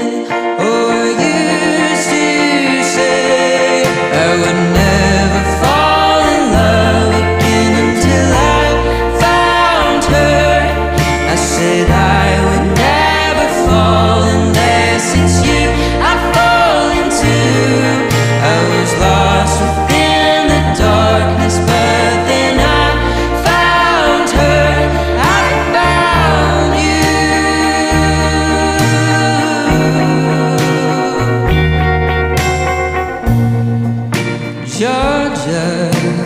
Oh, you used to say I wouldn't. Georgia.